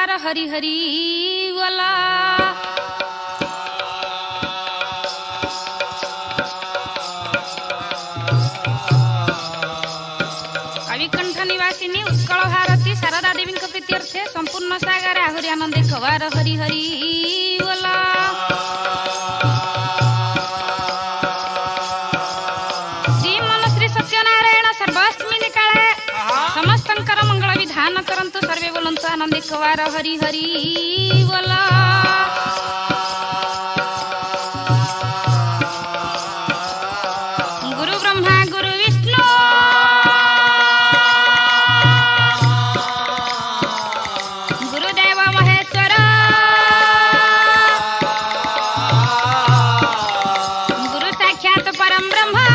ଜୟକାର ହରି ହରି ଗଲା କବିକଣ୍ଠ ନିବାସିନୀ ଉତ୍କଳ ଭାରତୀ ଶାରଦା ଦେବୀଙ୍କ ପ୍ରୀତି ସମ୍ପୂର୍ଣ୍ଣ ସାଗର ଆହୁରି ଆନନ୍ଦେ ଖବାର ହରି ହରି कीर्तन करम तो सर्वे बोलम तो आनंद कवार हरि हरि बोला। परम ब्रह्म।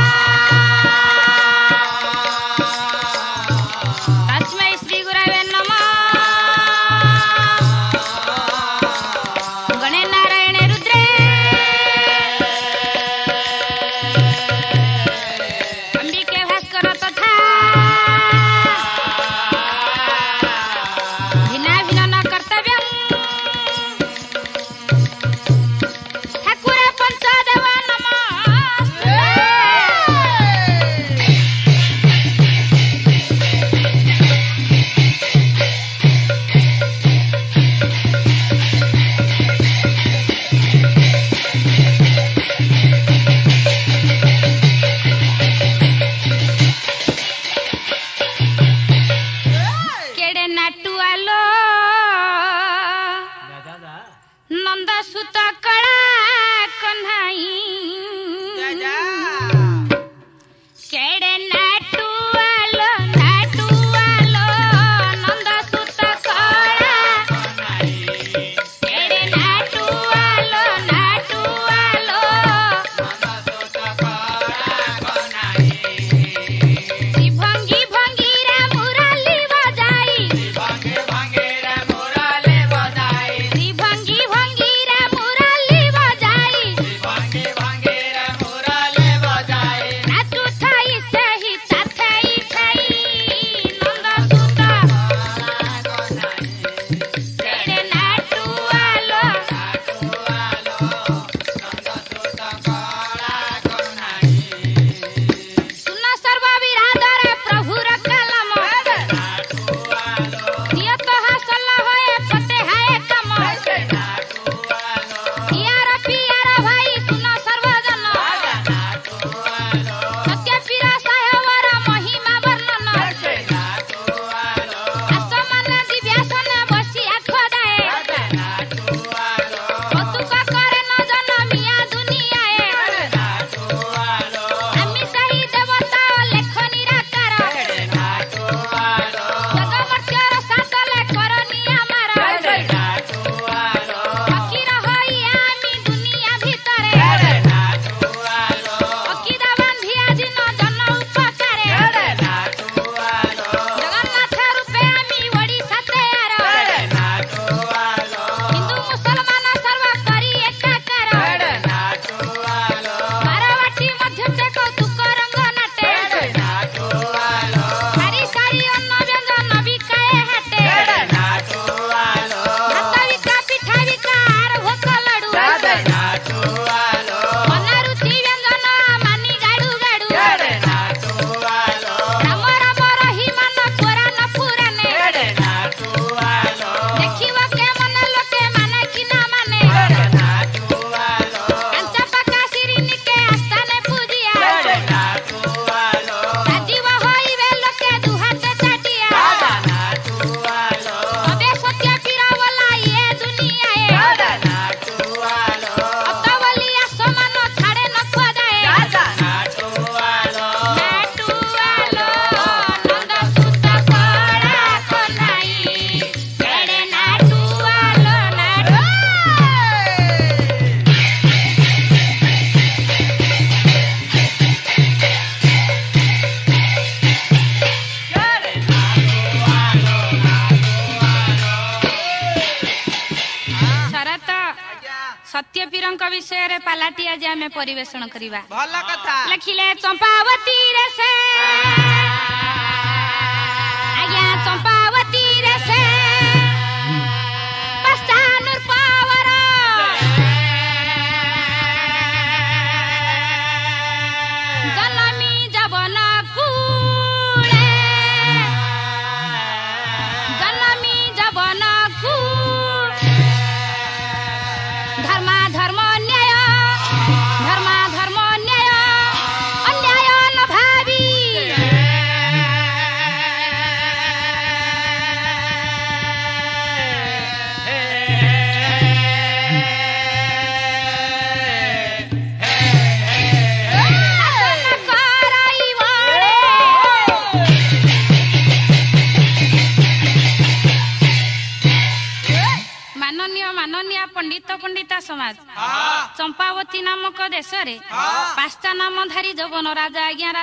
વેસણ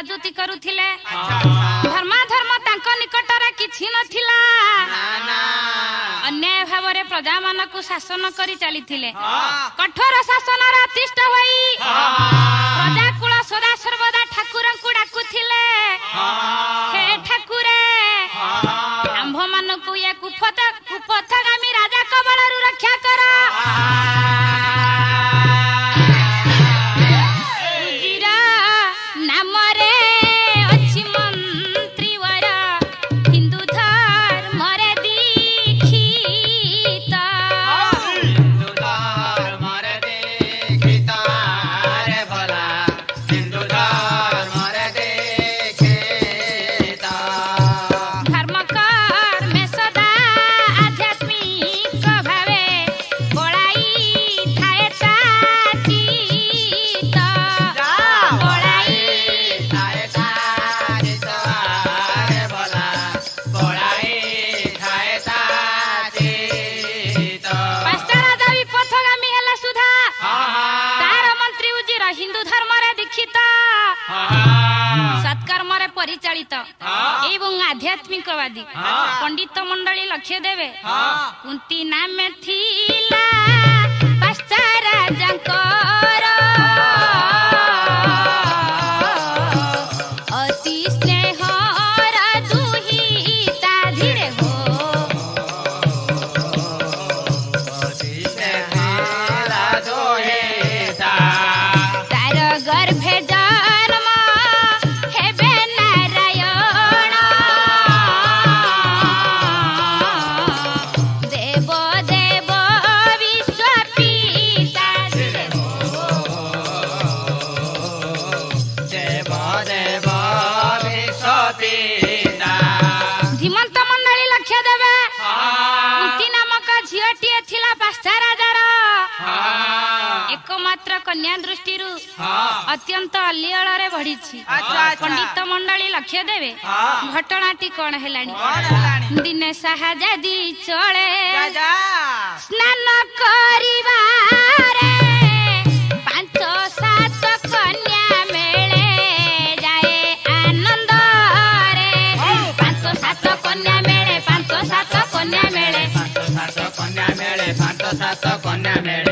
ରାଜୁତି କରୁଥିଲେ। ଧର୍ମାଧର୍ମ ତାଙ୍କ ନିକଟରେ କିଛି ନଥିଲା। ଅନ୍ୟାୟ ଭାବରେ ପ୍ରଜାମାନଙ୍କୁ ଶାସନ କରି ଚାଲିଥିଲେ। କଠୋର ଶାସନ ଏକମାତ୍ର କନ୍ୟା ଦୃଷ୍ଟିରୁ ଅତ୍ୟନ୍ତ ଅଲିଅଳରେ ବଢିଛି। ପଣ୍ଡିତ ମଣ୍ଡଳୀ ଲକ୍ଷ୍ୟ ଦେବେ। ଘଟଣାଟି କଣ ହେଲାଣି? ଦିନେ ସାହାଯ୍ୟ ଯଦି ଚଳେ। ସ୍ନାନ କରିବା ସାତ କନ୍ୟା ମେଳେ।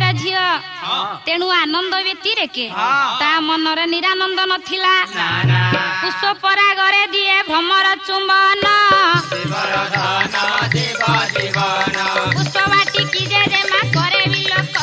ଝିଅ। ତେଣୁ ଆନନ୍ଦ ବ୍ୟତିରେକେ ତା ମନରେ ନିରାନନ୍ଦ ନଥିଲା। ପୁଷ୍ପ ପରାଗରେ ଦିଏ ଭ୍ରମର ଚୁମ୍ବନ। ପୁଷ୍ପ ବାଟିକି ଯେ ମା କରେ ବିଲୋକ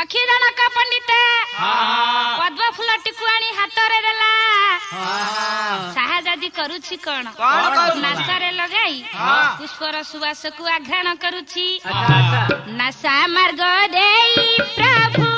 ସଖୀ ଜଣକ ପଣ୍ଡିତା। ପଦ୍ମ ଫୁଲଟିକୁ ଆଣି ହାତରେ ଦେଲା। ସାହାଯ୍ୟ କରୁଛି କଣ? ନାସାରେ ଲଗାଇ ପୁଷ୍ପର ସୁବାସକୁ ଆଘ୍ରାଣ କରୁଛି। ନାସା ମାର୍ଗ ଦେଇ ପ୍ରଭୁ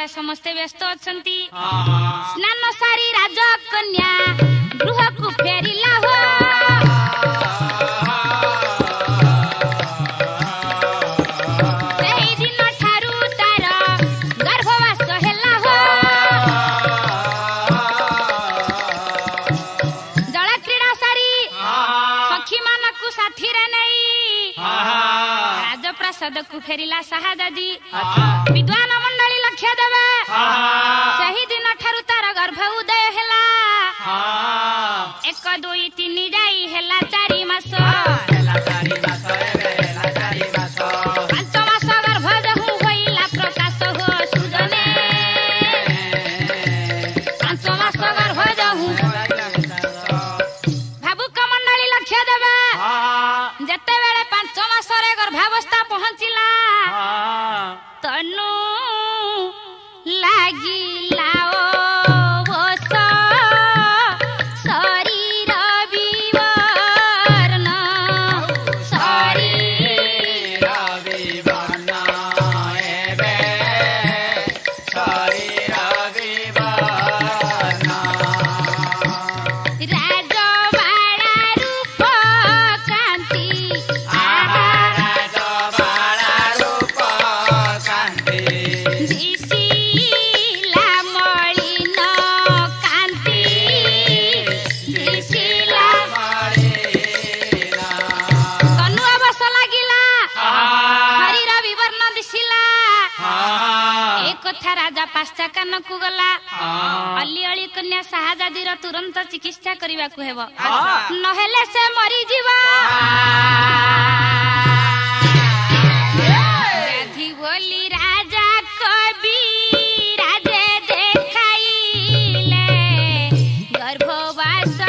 ଘରେ ସମସ୍ତେ ବ୍ୟସ୍ତ ଅଛନ୍ତି। ସ୍ନାନ ସାରି ରାଜକନ୍ୟା ଗୃହକୁ ଫେରିଲା ହୋ। ଫେରିଲା ସାହା ବିଦ୍ୱାନ 听到没？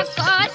I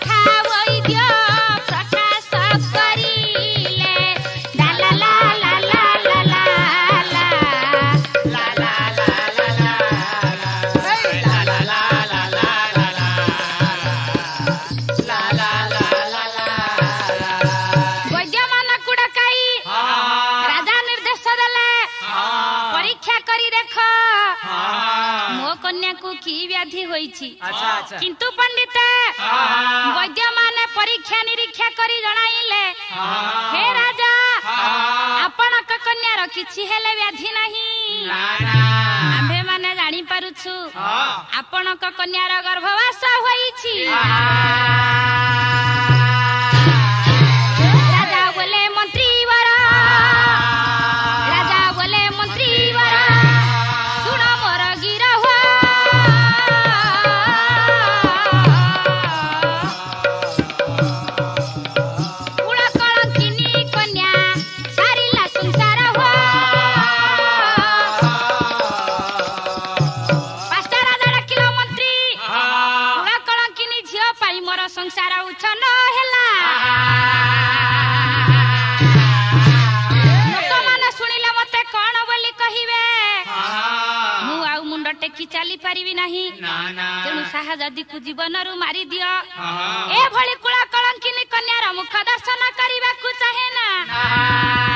ଚାଲି ପାରିବି ନାହିଁ ତେଣୁ ସାହାଯଦିକୁ ଜୀବନରୁ ମାରିଦିଅ। ଏଭଳି କୁଳ କଳଙ୍କିନୀ କନ୍ୟାର ମୁଖ ଦର୍ଶନ କରିବାକୁ ଚାହେଁ ନା।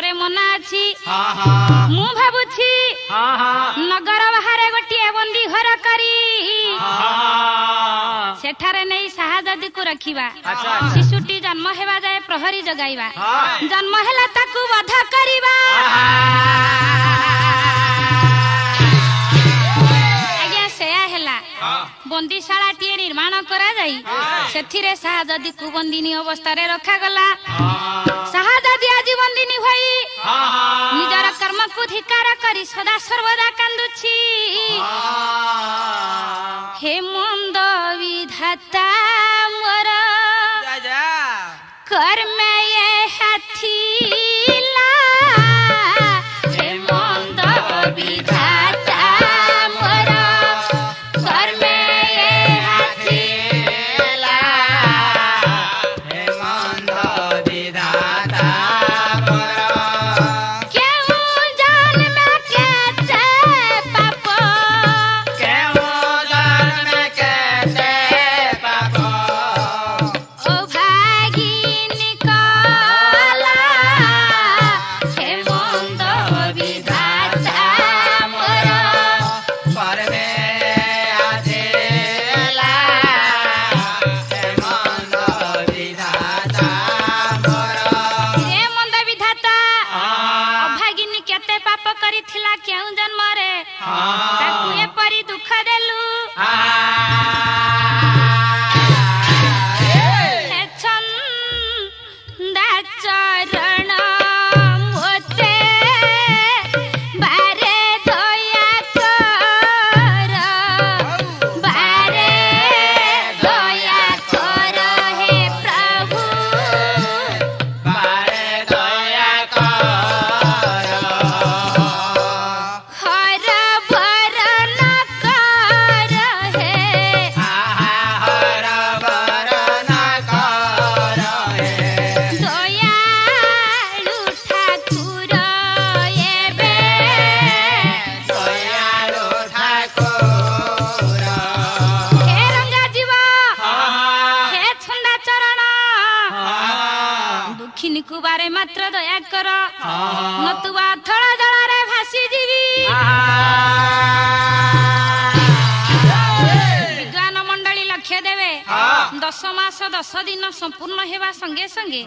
ତୋରେ ମନା ଅଛି ମୁଁ ଭାବୁଛି ନଗର ବାହାରେ ଗୋଟିଏ ବନ୍ଦୀ ଘର କରି ସେଠାରେ ନେଇ ସାହାଜାଦିକୁ ରଖିବା। ଶିଶୁଟି ଜନ୍ମ ହେବା ଯାଏ ପ୍ରହରୀ ଜଗାଇବା। ଜନ୍ମ ହେଲେ ତାକୁ ବଧ କରିବା। ବନ୍ଦୀଶାଳାଟିଏ ନିର୍ମାଣ କରାଯାଇ ସେଥିରେ ସାହାଜାଦିକୁ ବନ୍ଦିନୀ ଅବସ୍ଥାରେ ରଖାଗଲା। ଜୀବନ୍ଦିନୀ ଭାଇ ନିଜର କର୍ମକୁ ଧିକାର କରି ସଦା ସର୍ବଦା କାନ୍ଦୁଛି ହେ ମୁଁ दिन सम्पूर्ण हेवा संगे संगे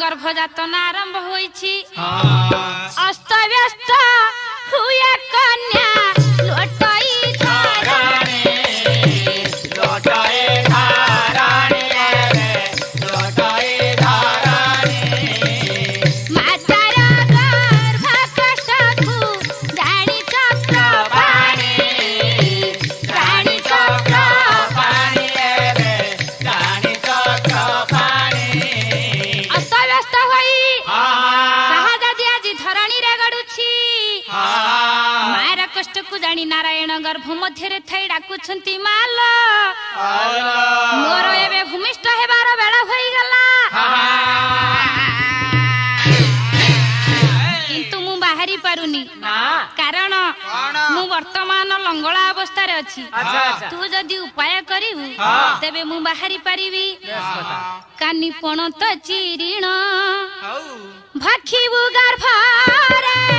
गर्भजातन आरम्भ होइछि अस्तव्यस्त हुए कन्या। বর্তমান লঙ্গলা অবস্থায় অছি তু যদি উপায় করিবু তেবে মু বাহারি পারিবি কানি পণ তো চিরিণ ভাখিবু গার্ভারে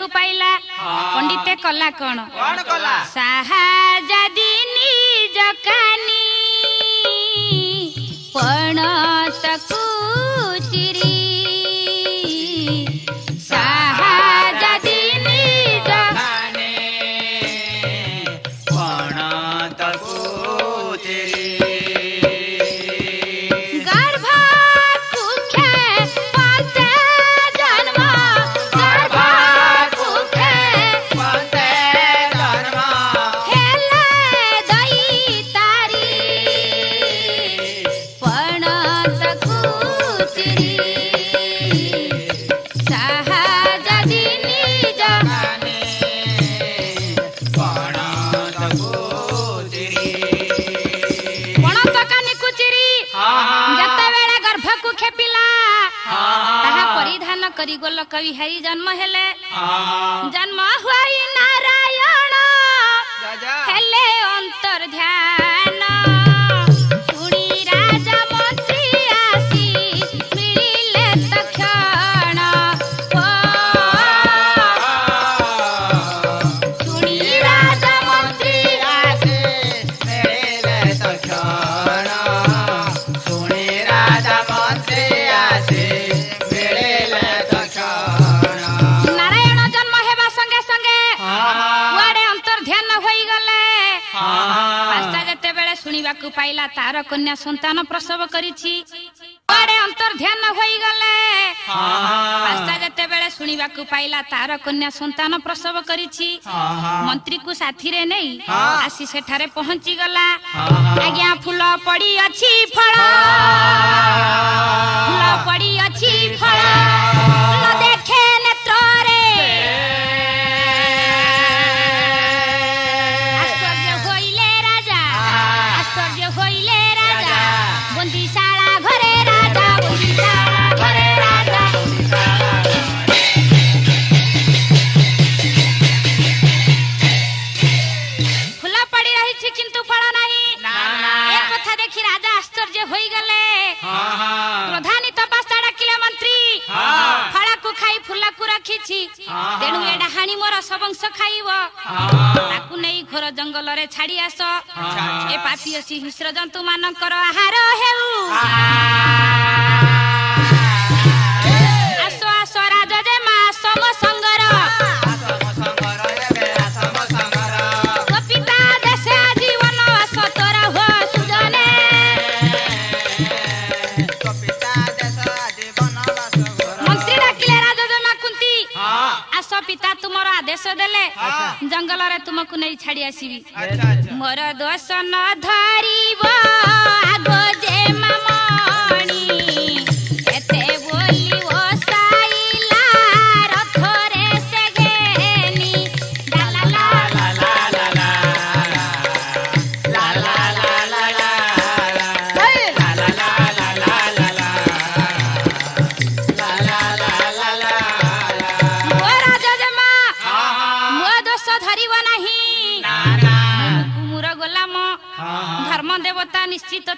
ଦେଖିବାକୁ ପାଇଲା। ପଣ୍ଡିତେ କଲା କଣ? ସାହା ଯଦି ନିଜ କାନି ପଣସକୁ हरि जन्म हेले କନ୍ୟା ସନ୍ତାନ ପ୍ରସବ କରିଛି। କୁଆଡେ ଅନ୍ତର୍ ଧ୍ୟାନ ହୋଇଗଲେ ପାସ୍ତା ଯେତେବେଳେ ଶୁଣିବାକୁ ପାଇଲା ତାର କନ୍ୟା ସନ୍ତାନ ପ୍ରସବ କରିଛି। ମନ୍ତ୍ରୀକୁ ସାଥିରେ ନେଇ ଆସି ସେଠାରେ ପହଞ୍ଚି ଗଲା ଆଜ୍ଞା ଫୁଲ ପଡି ଅଛି ଫଳ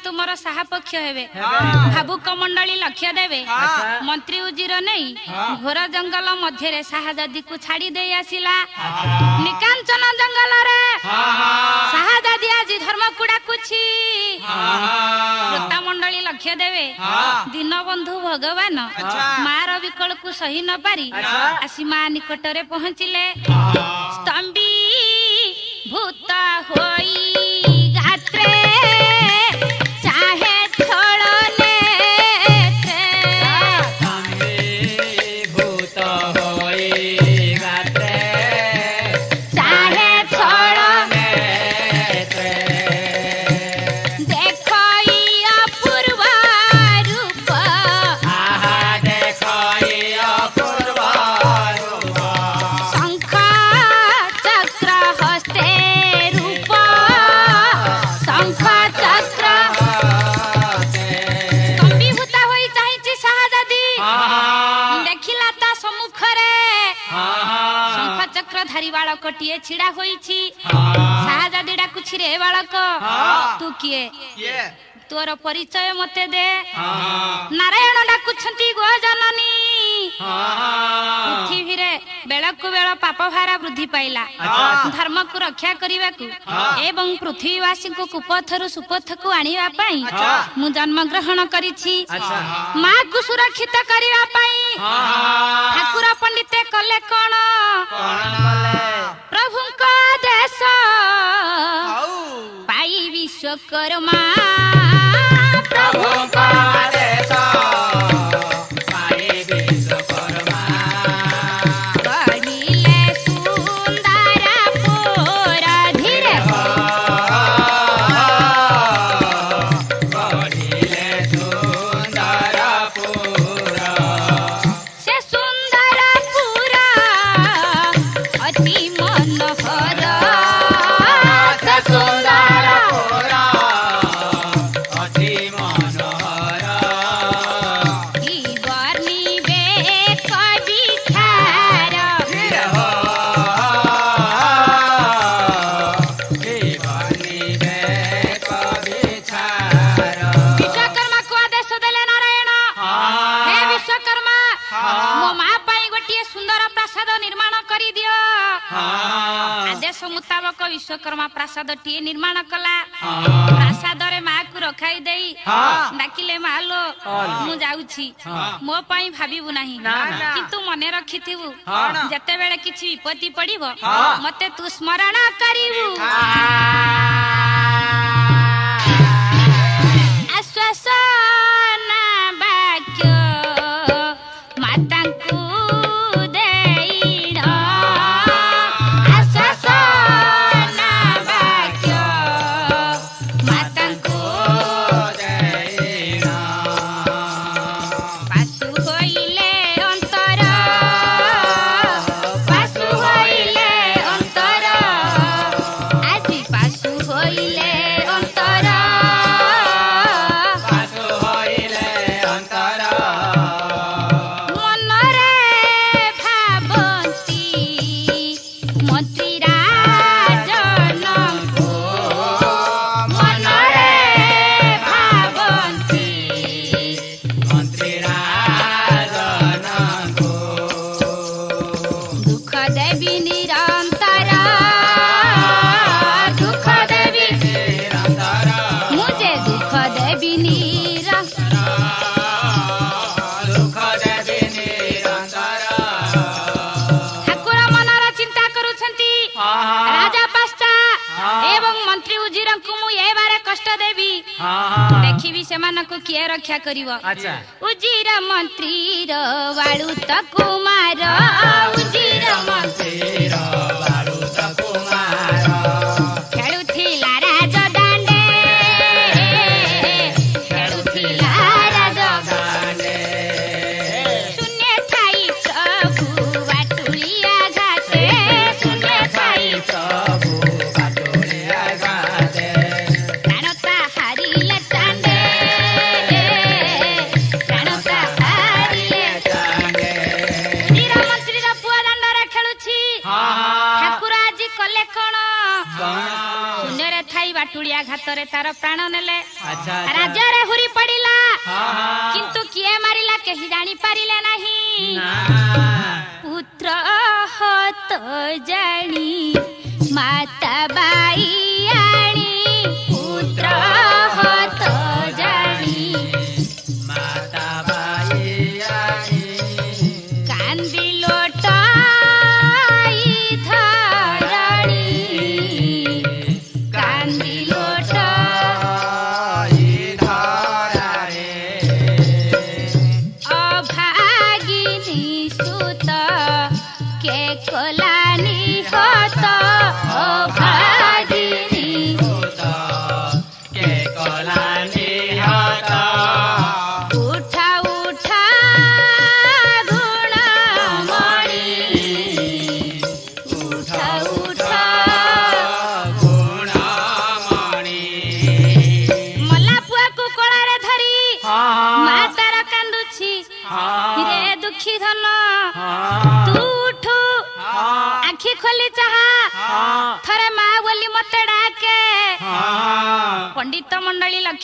ତୁମର ସାହାପକ୍ଷ ହେବେ। ଭାବୁକ ମଣ୍ଡଳୀ ଲକ୍ଷ୍ୟ ଦେବେ। ମନ୍ତ୍ରୀ ଉଜିର ନେଇ ଘୋର ଜଙ୍ଗଲ ମଧ୍ୟରେ ସାହାଜାଦିକୁ ଛାଡି ଦେଇ ଆସିଲା। ନିକାଞ୍ଚନ ଜଙ୍ଗଲରେ ସାହାଜାଦି ଆଜି ଧର୍ମକୁ ଡାକୁଛି ଶ୍ରୋତା ମଣ୍ଡଳୀ ଲକ୍ଷ୍ୟ ଦେବେ। ଦୀନବନ୍ଧୁ ଭଗବାନ ମାର ବିକଳକୁ ସହି ନ ପାରି ଆସି ମା ନିକଟରେ ପହଞ୍ଚିଲେ। ସ୍ତମ୍ଭୀ ଭୂତ ହୋଇ ବାଳକଟିଏ ଛିଡା ହୋଇଛି। ସାହାଜାଦି ଡାକୁଛି ରେ ବାଳକ। ତୁ କିଏ? ତୋର ପରିଚୟ ମତେ ଦେ। ନାରାୟଣ ଡାକୁଛନ୍ତି ଗୋ ଜନନୀ। ପୃଥିବୀରେ ବେଳକୁ ବେଳ ପାପ ଭାରା ବୃଦ୍ଧି ପାଇଲା। ଧର୍ମକୁ ରକ୍ଷା କରିବାକୁ ଏବଂ ପୃଥିବୀବାସୀଙ୍କୁ କୁପଥରୁ ସୁପଥକୁ ଆଣିବା ପାଇଁ ମୁଁ ଜନ୍ମ ଗ୍ରହଣ କରିଛି ମାକୁ ସୁରକ୍ଷିତ କରିବା ପାଇଁ। ଠାକୁର ପଣ୍ଡିତେ କଲେ କଣ? ପ୍ରଭୁଙ୍କ ଦେଶ ପାଇ ବିଶ୍ୱକର୍ମା। ପ୍ରଭୁଙ୍କ ଗଢ଼ିଲେ ଆଦେଶ ମୁତାବକ ବିଶ୍ୱକର୍ମା ପ୍ରାସାଦଟିଏ ନିର୍ମାଣ କଲା। ପ୍ରାସାଦରେ ମାକୁ ରଖାଇ ଦେଇ ଡାକିଲେ ମାଲୋ ମୁଁ ଯାଉଛି। ମୋ ପାଇଁ ଭାବିବୁ ନାହିଁ। କିନ୍ତୁ ମନେ ରଖିଥିବୁ ଯେତେବେଳେ କିଛି ବିପତ୍ତି ପଡିବ ମତେ ତୁ ସ୍ମରଣ କରିବୁ। ସେମାନଙ୍କୁ କିଏ ରକ୍ଷା କରିବ? ଉଜିର ମନ୍ତ୍ରୀର ବାଳୁତ କୁମାର ଉଜିର ମନ୍ତ୍ରୀର। ତାର ପ୍ରାଣ ନେଲେ। ରାଜ୍ୟରେ ହୁରି ପଡିଲା। କିନ୍ତୁ କିଏ ମାରିଲା କେହି ଜାଣିପାରିଲେ ନାହିଁ।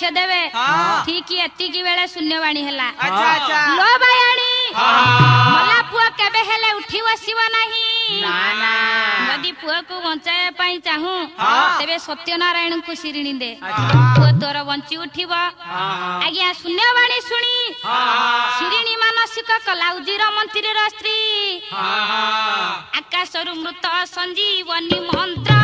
ମୁଖ୍ୟ ଦେବେ ଠିକ ଏତିକି ବେଳେ ଶୂନ୍ୟବାଣୀ ହେଲା ଲୋ ବାୟାଣୀ ମଲା ପୁଅ କେବେ ହେଲେ ଉଠି ବସିବ ନାହିଁ ଯଦି ପୁଅକୁ ବଞ୍ଚାଇବା ପାଇଁ ଚାହୁଁ ତେବେ ସତ୍ୟନାରାୟଣଙ୍କୁ ଶିରିଣୀ ଦେ ପୁଅ ତୋର ବଞ୍ଚି ଉଠିବ ଆଜ୍ଞା ଶୂନ୍ୟବାଣୀ ଶୁଣି ଶିରିଣୀ ମାନସିକ କଲାଉଜିର ମନ୍ତ୍ରୀର ସ୍ତ୍ରୀ ଆକାଶରୁ ମୃତ ସଞ୍ଜୀବନୀ ମନ୍ତ୍ର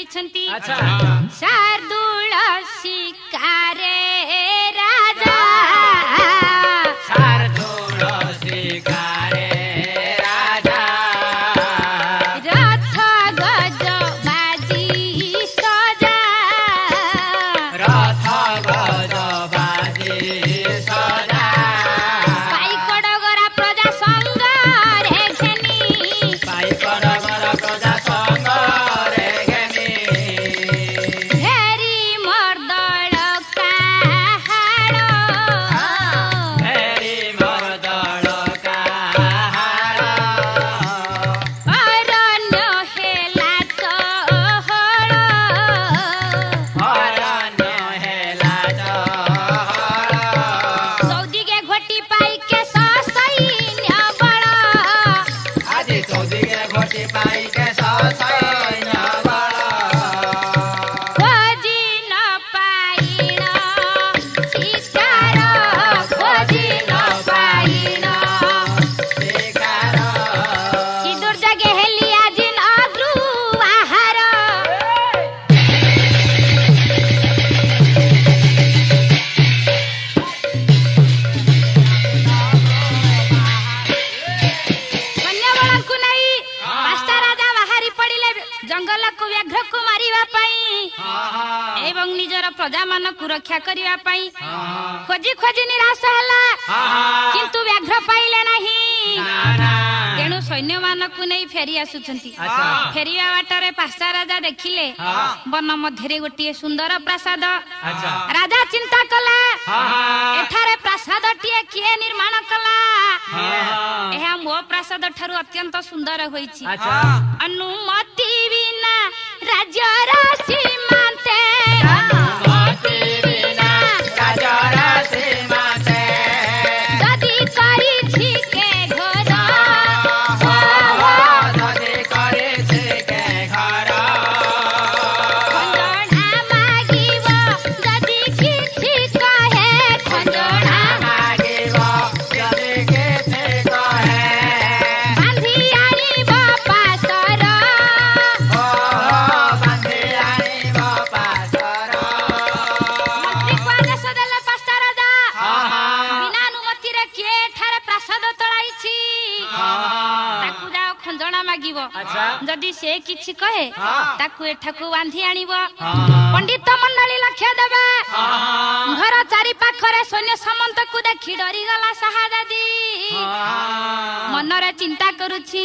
Marichantini. ହେଇ ଫେରି ଆସୁଛନ୍ତି ଫେରିବା ବାଟରେ ପାଶା ରାଜା ଦେଖିଲେ ବନ ମଧ୍ୟରେ ଗୋଟିଏ ସୁନ୍ଦର ପ୍ରାସାଦ। ରାଜା ଚିନ୍ତା କଲା ଏଠାରେ ପ୍ରାସାଦଟିଏ କିଏ ନିର୍ମାଣ କଲା? ଏହା ମୋ ପ୍ରାସାଦ ଠାରୁ ଅତ୍ୟନ୍ତ ସୁନ୍ଦର ହୋଇଛି। ଅନୁମତି ବିନା ରାଜ୍ୟର ସୀମାନ୍ତେ ଯଦି ସେ କିଛି କହେ ତାକୁ ଏଠାକୁ ବାନ୍ଧି ଆଣିବ। ପଣ୍ଡିତ ମଣ୍ଡଳୀ ଲକ୍ଷ୍ୟ ଦେବା। ଘର ଚାରି ପାଖରେ ସୈନ୍ୟ ସାମନ୍ତକୁ ଦେଖି ଡରିଗଲା ସାହା ଦାଦି ମନରେ ଚିନ୍ତା କରୁଛି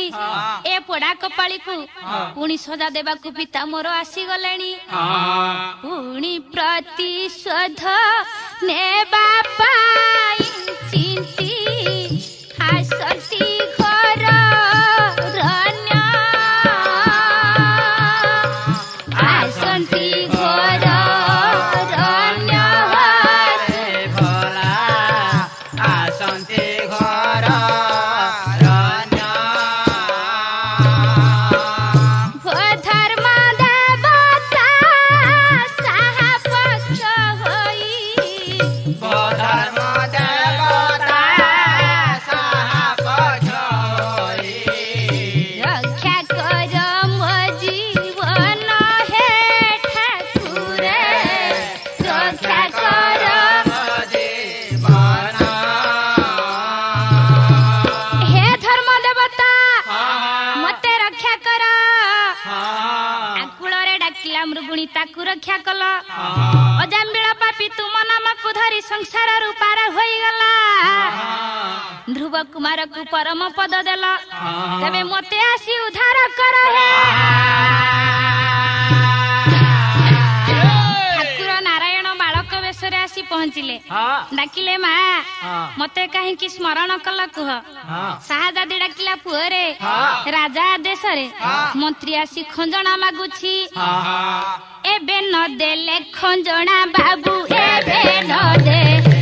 ଏ ପୋଡା କପାଳିକୁ ପୁଣି ସଜା ଦେବାକୁ ପିତା ମୋର ଆସିଗଲେଣି। ପୁଣି ପ୍ରତିଶୋଧ ନେବା ପାଇଁ ଚିନ୍ତି ଆସ ରୁଗୁଣୀ ତାକୁ ରକ୍ଷା କଲ। ଅଜାମ୍ବିଳ ପାପି ତୁମ ନାମକୁ ଧରି ସଂସାରରୁ ପାର ହୋଇଗଲା। ଧ୍ରୁବ କୁମାରକୁ ପରମ ପଦ ଦେଲ। ତେବେ ମୋତେ ଆସି ଉଦ୍ଧାର କର ହେ। ପହଞ୍ଚିଲେ। ଡାକିଲେ ମା ମତେ କାହିଁକି ସ୍ମରଣ କଲ କୁହ? ସାହା ଦାଦି ଡାକିଲା ପୁଅରେ ରାଜା ଆଦେଶରେ ମନ୍ତ୍ରୀ ଆସି ଖଞ୍ଜଣା ମାଗୁଛି। ଏବେ ନ ଦେଲେ ଖଞ୍ଜଣା ବାବୁ ଏବେ ନ ଦେଲେ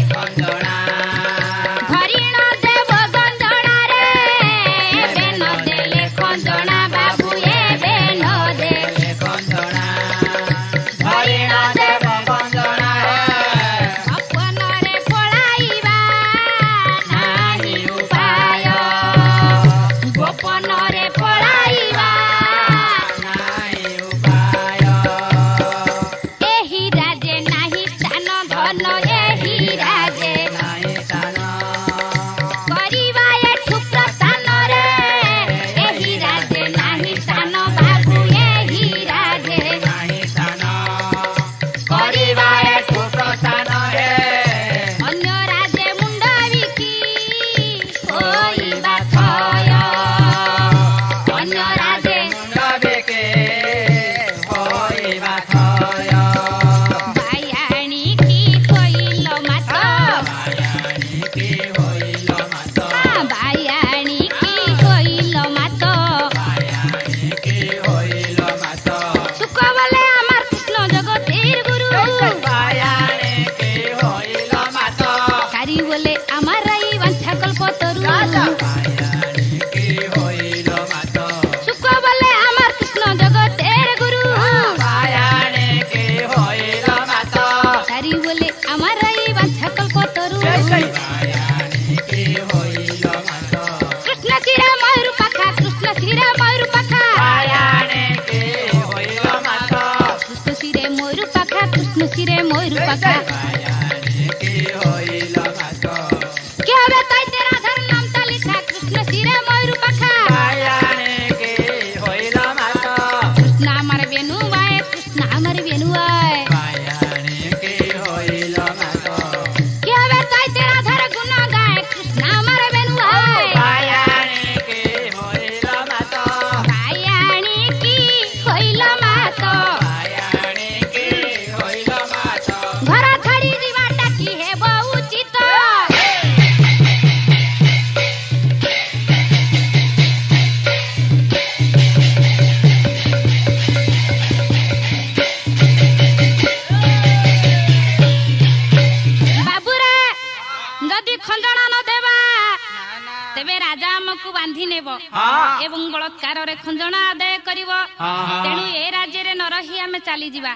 ଚାଲିଯିବା।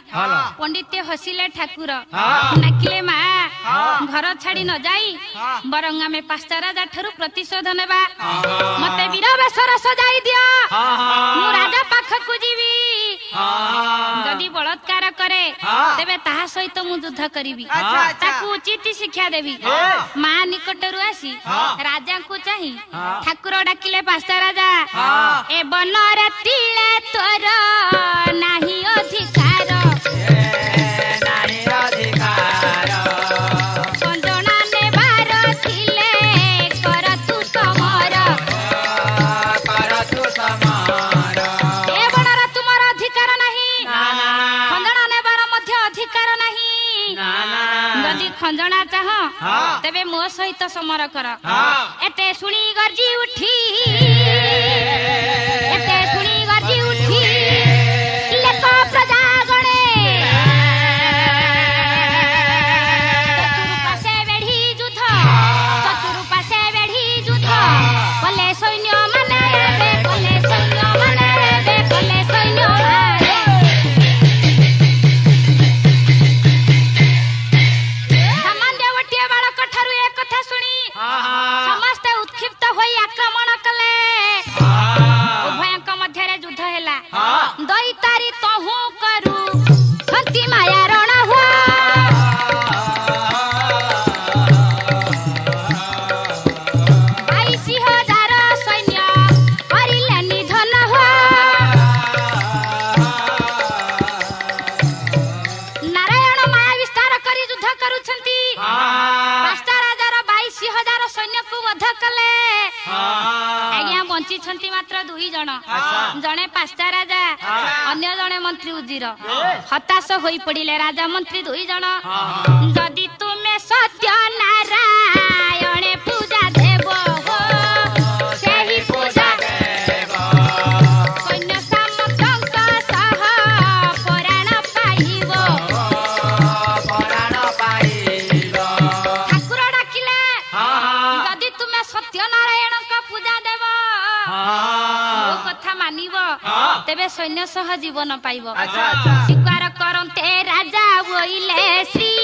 ପଣ୍ଡିତେ ହସିଲେ ଠାକୁର। ଡାକିଲେ ମା ଘର ଛାଡି ନ ଯାଇ ବରଂ ଆମେ ପାସ୍ତା ରାଜା ଠାରୁ ପ୍ରତିଶୋଧ ନେବା। ମତେ ବୀର ବେଶର ସଜାଇ ଦିଅ। ମୁଁ ରାଜା ପାଖକୁ ଯଦି ବଳାତ୍କାର କରେ ତେବେ ତାହା ସହିତ ମୁଁ ଯୁଦ୍ଧ କରିବି ତାକୁ ଉଚିତ ଶିକ୍ଷା ଦେବି ମା ନିକଟରୁ ଆସି ରାଜାଙ୍କୁ ଚାହିଁ ଠାକୁର ଡାକିଲେ ପାଶ ରାଜା ଏ ବନରେ ତିଳେ ତୋର ନାହିଁ ଅଧିକାର। ସଞ୍ଜଣା ଚାହ। ତେବେ ମୋ ସହିତ ସମର କର। ଏତେ ଶୁଣି ଗର୍ଜି ଉଠି। ଏତେ কথা মানিব তেবে সৈন্য সহ জীৱন পাৰিব স্বীকাৰ কৰোঁতে ৰাজা বইলে শ্ৰী